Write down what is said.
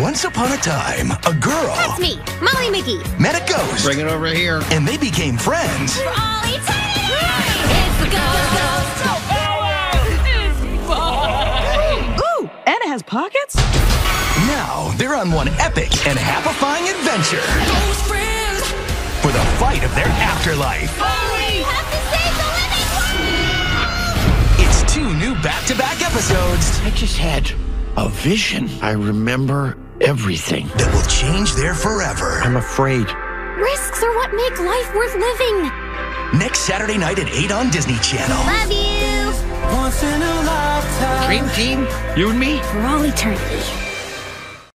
Once upon a time, a girl That's me, Molly McGee. met a ghost. Bring it over here. And they became friends. For all eternity! It's the ghost, Ooh, Anna has pockets? Now they're on one epic enhappifying adventure for the fight of their afterlife. We have to save the living It's two new back-to-back episodes I just had a vision. I remember everything. that will change their forever. I'm afraid. Risks are what make life worth living. Next Saturday night at 8 on Disney Channel. Love you. Dream team? You and me? For all eternity.